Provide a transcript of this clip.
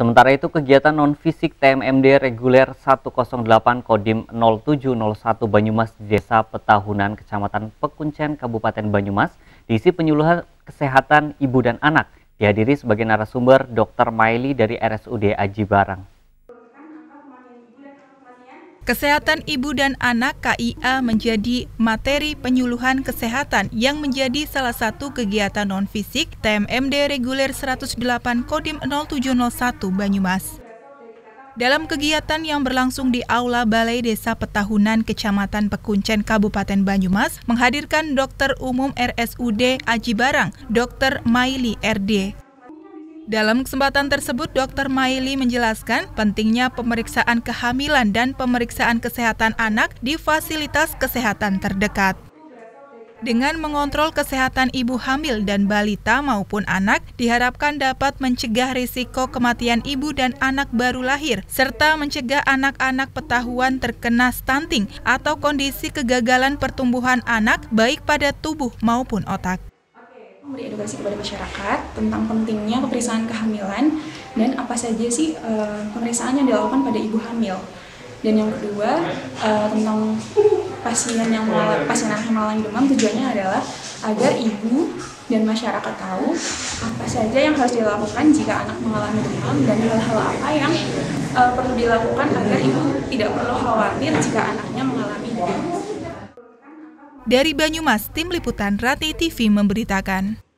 Sementara itu kegiatan non-fisik TMMD reguler 108 Kodim 0701 Banyumas Desa Petahunan Kecamatan Pekuncen Kabupaten Banyumas diisi penyuluhan kesehatan ibu dan anak. Dihadiri sebagai narasumber Dr. Maili dari RSUD Aji Barang. Kesehatan Ibu dan Anak KIA menjadi materi penyuluhan kesehatan yang menjadi salah satu kegiatan non-fisik TMMD reguler 108 Kodim 0701 Banyumas. Dalam kegiatan yang berlangsung di Aula Balai Desa Petahunan Kecamatan Pekuncen Kabupaten Banyumas menghadirkan Dokter Umum RSUD Aji Barang, Dr. Maili RD, dalam kesempatan tersebut, Dr. Maili menjelaskan pentingnya pemeriksaan kehamilan dan pemeriksaan kesehatan anak di fasilitas kesehatan terdekat. Dengan mengontrol kesehatan ibu hamil dan balita maupun anak, diharapkan dapat mencegah risiko kematian ibu dan anak baru lahir, serta mencegah anak-anak petahuan terkena stunting atau kondisi kegagalan pertumbuhan anak baik pada tubuh maupun otak memberi edukasi kepada masyarakat tentang pentingnya pemeriksaan kehamilan dan apa saja sih uh, pemeriksaan yang dilakukan pada ibu hamil. Dan yang kedua uh, tentang pasien yang mengalami pasien yang mengalami demam tujuannya adalah agar ibu dan masyarakat tahu apa saja yang harus dilakukan jika anak mengalami demam dan hal-hal apa yang uh, perlu dilakukan agar ibu tidak perlu khawatir jika anaknya mengalami demam. Dari Banyumas, Tim Liputan Rati TV memberitakan.